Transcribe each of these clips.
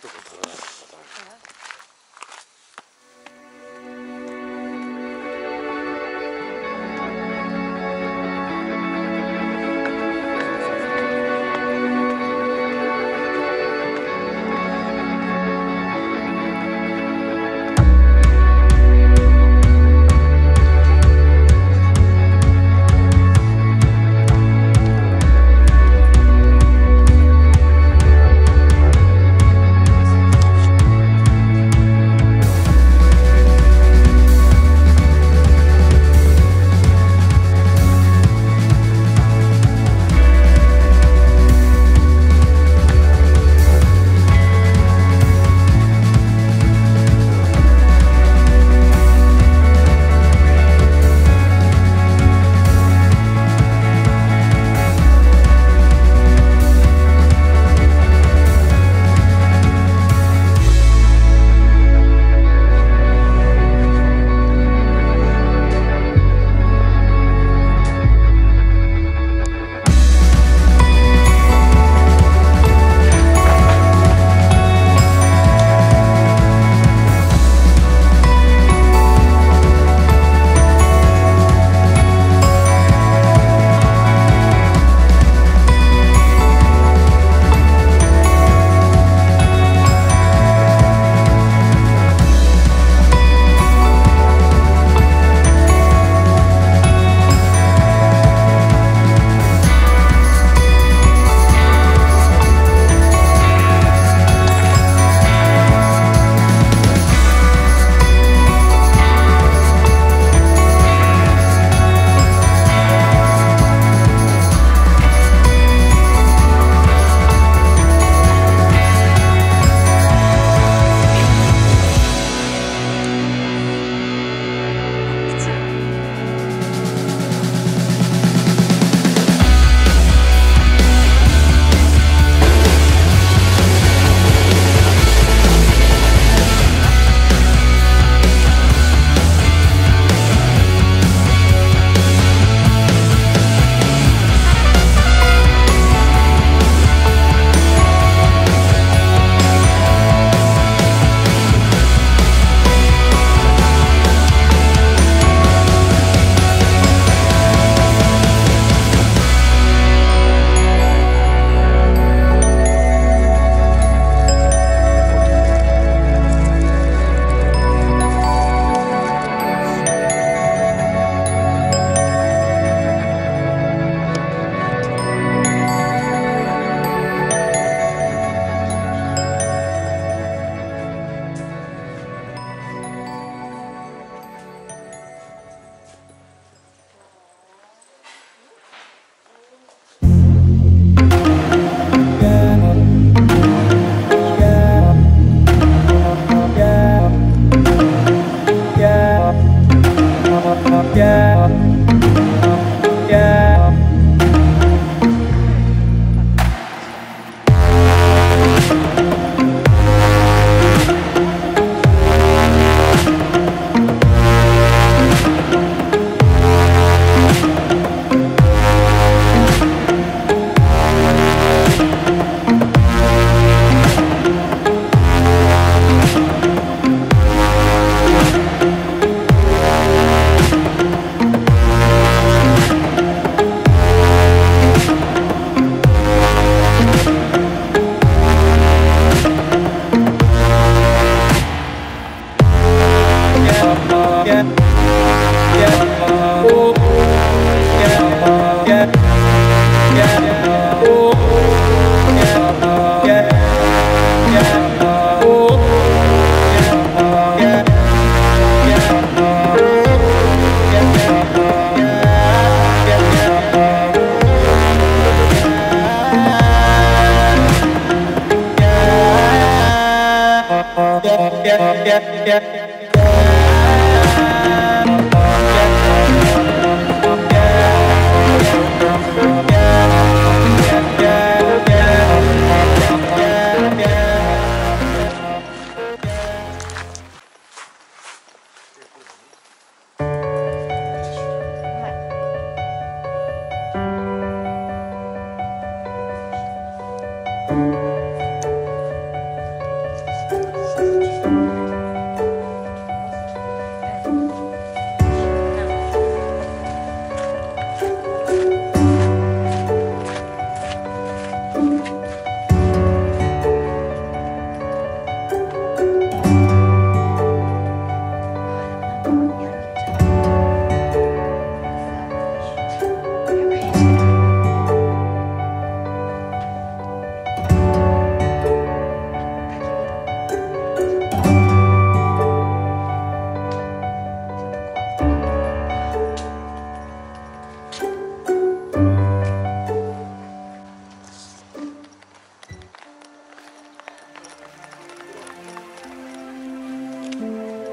都不疼了，yeah, yeah.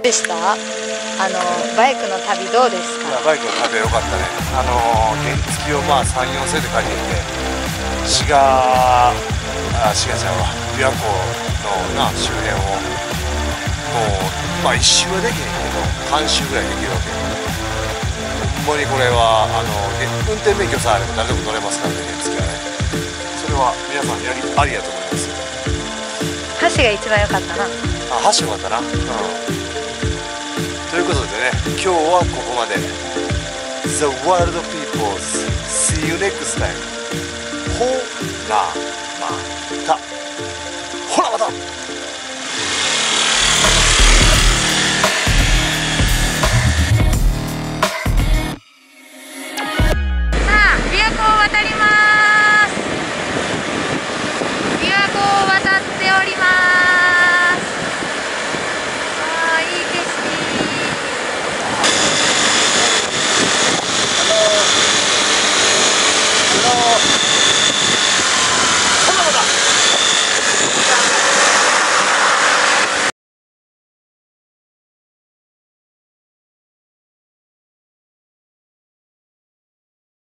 でした？あのバイクの旅どうですかバイクの旅は良かったね。あの原付をまあ34世で借りてて滋賀あ滋賀ちゃんは琵琶湖のな周辺をもうまあ一周はできへんけど半周ぐらいできるわけ。ほんまにこれはあのえ運転免許さえあれば誰でも乗れますからね原付はね。それは皆さんやりありやと思います橋が一番良かったな。あ箸よかったな、うん、ことでね今日はここまで The World Peoples See you next time ほらまたほらまた